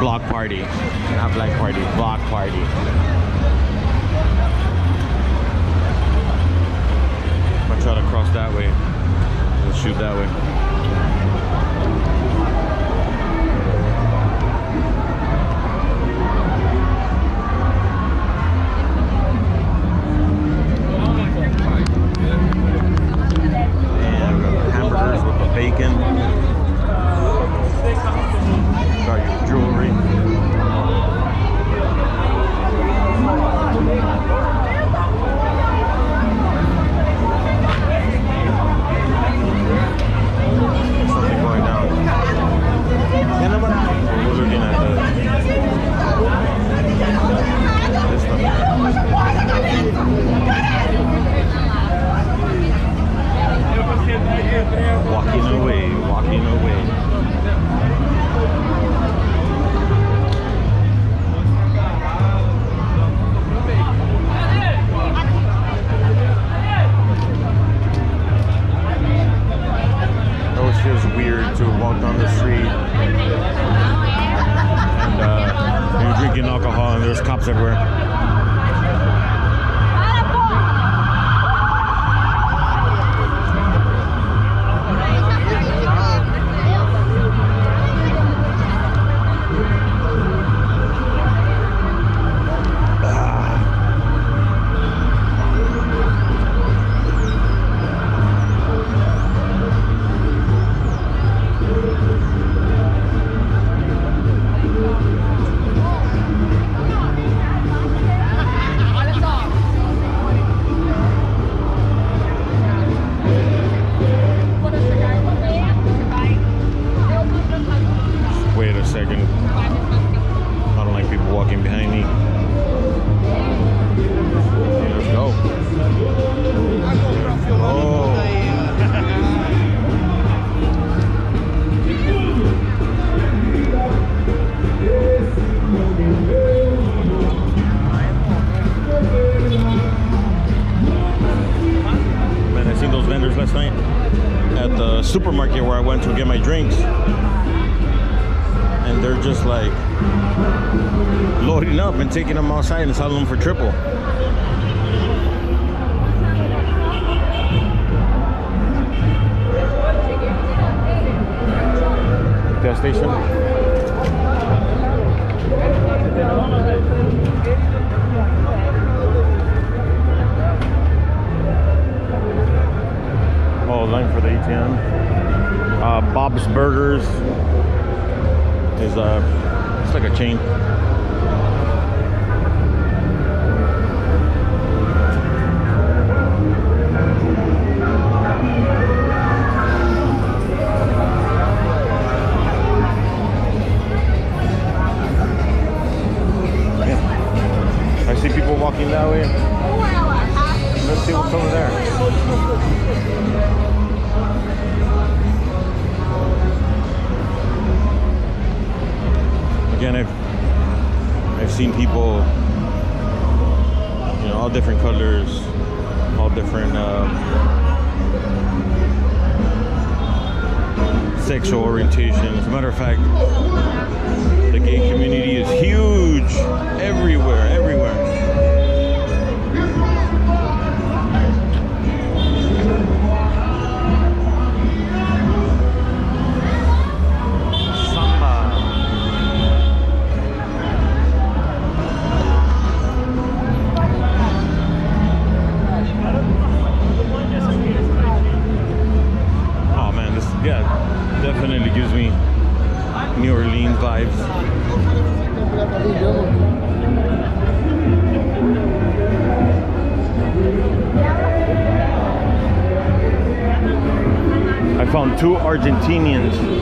block party. Not black party, block party. I'm gonna try to cross that way. Let's shoot that way. supermarket where I went to get my drinks. And they're just like loading up and taking them outside and selling them for triple. Gas station. line for the ATM. Uh, Bob's Burgers is a, it's like a chain matter of fact, Argentinians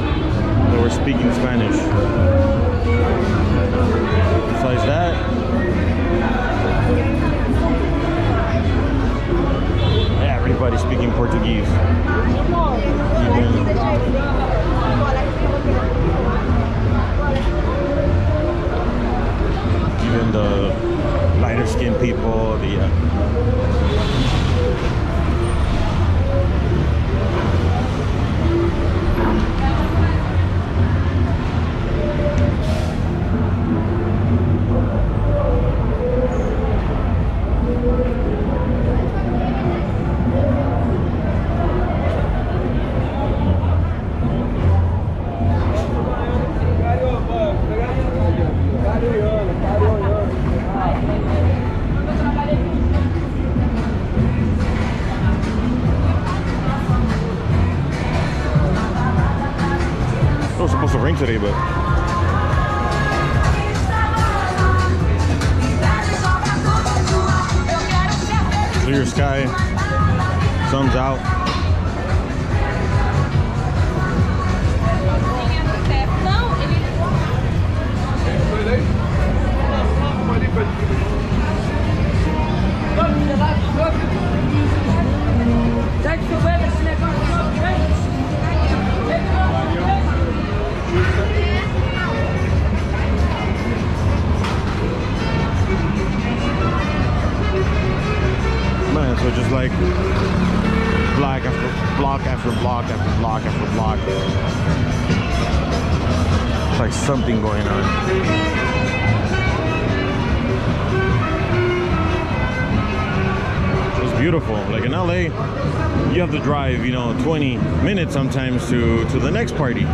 LA, you have to drive, you know, 20 minutes sometimes to, to the next party.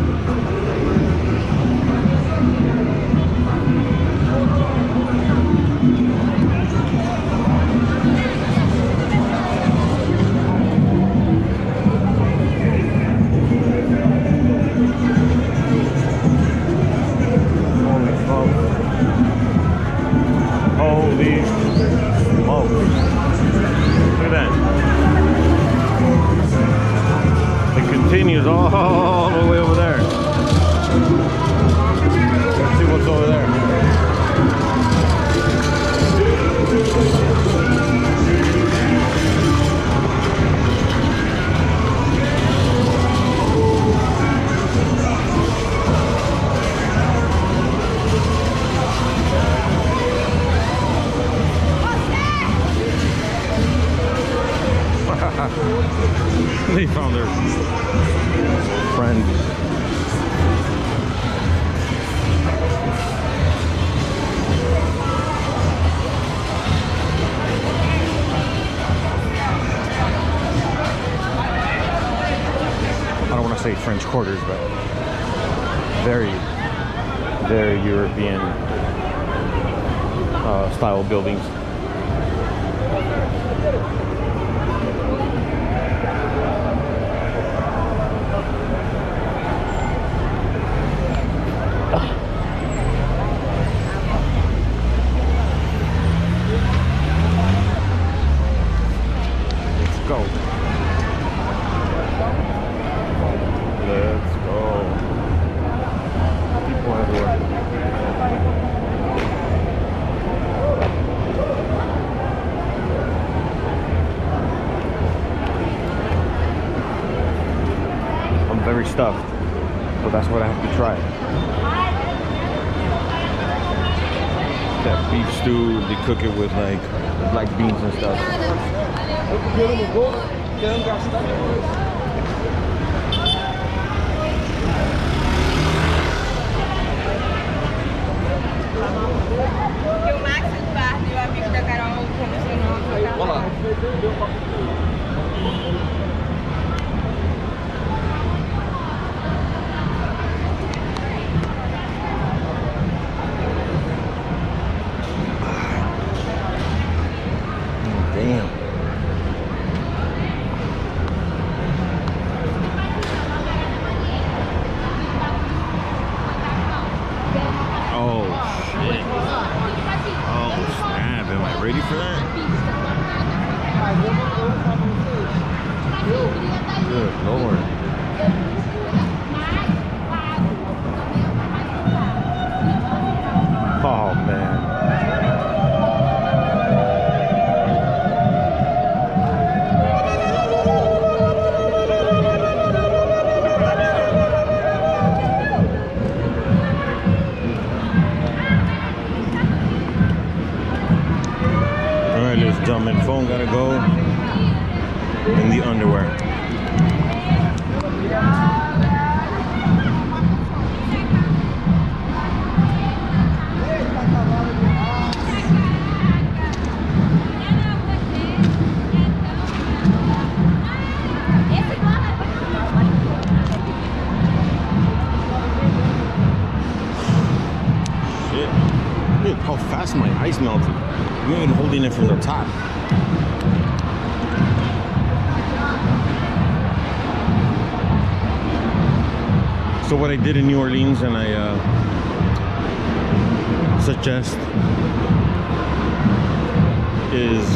quarters, but very, very European uh, style buildings. very stuffed, but that's what I have to try. That beef stew, they cook it with like black beans and stuff. Olá. Ready for that? It from the top. So what I did in New Orleans and I uh, suggest is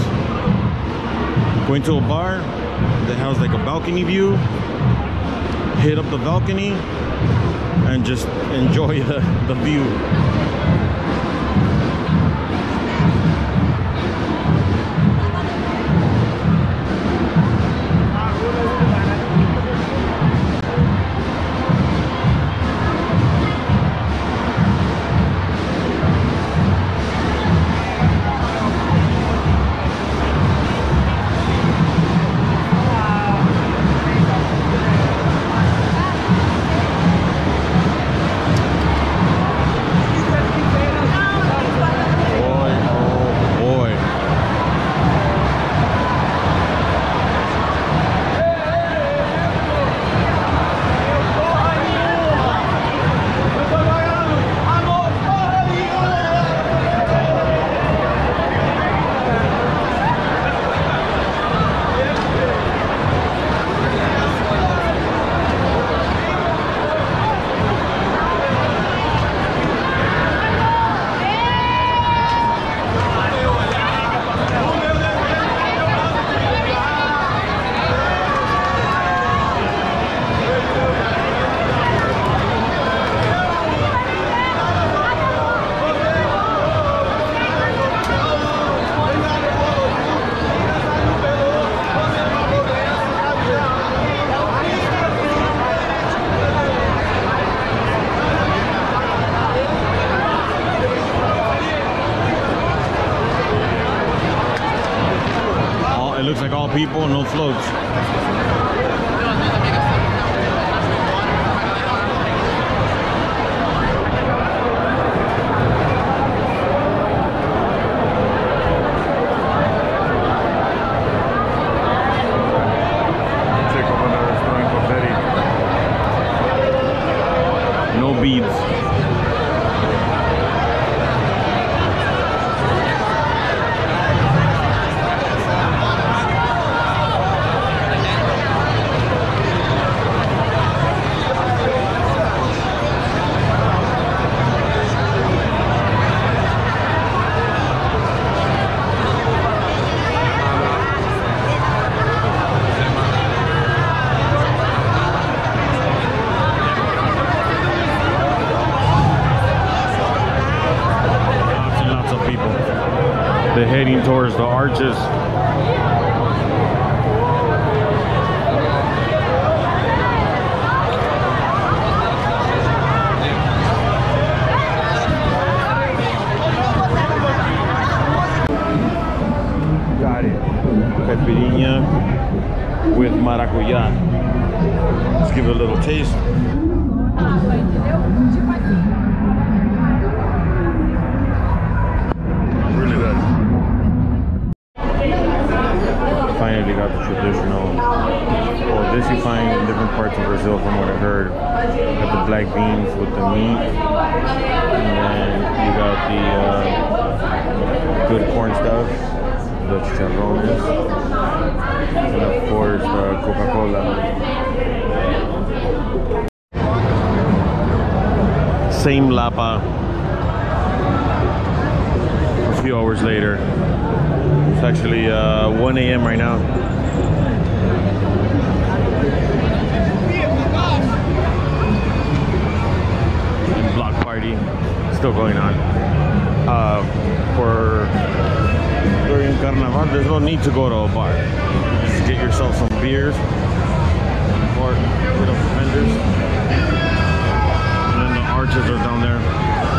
going to a bar that has like a balcony view, hit up the balcony and just enjoy the, the view. Floats. Check up on the restaurant confetti. No beads. Lots and lots of people. They're heading towards the arches. Got it. Caipirinha with maracuya. Let's give it a little taste. Later. It's actually uh, 1 a.m. right now. And block party still going on. Uh, for during Carnaval, there's no need to go to a bar. Just get yourself some beers or hit up vendors. And then the arches are down there.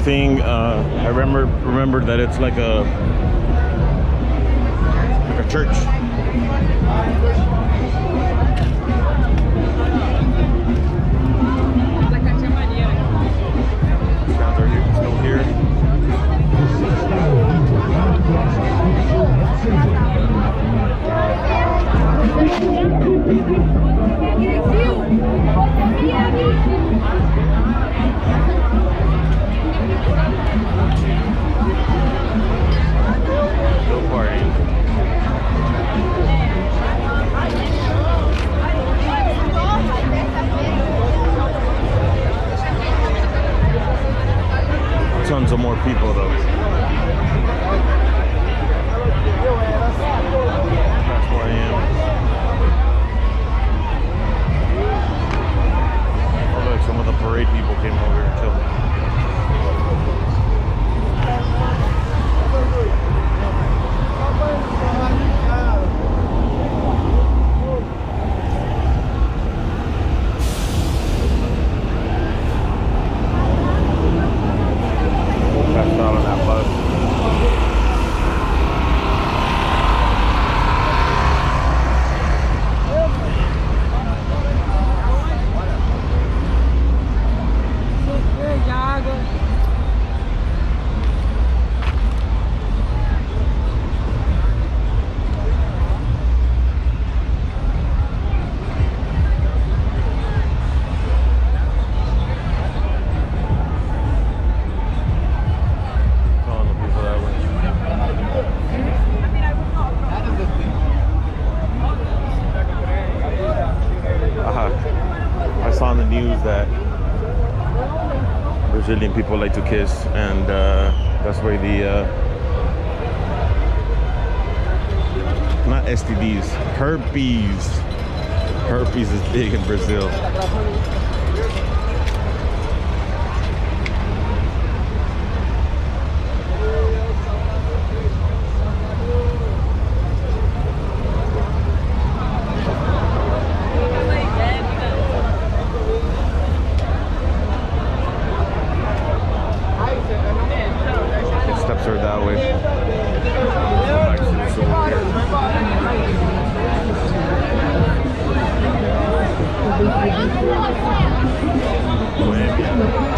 Thing. Uh, I remember remembered that it's like a like a church. Tons more people though. Some of the parade people came over Brazilian people like to kiss, and uh, that's why the uh, not STDs, herpes. Herpes is big in Brazil. của em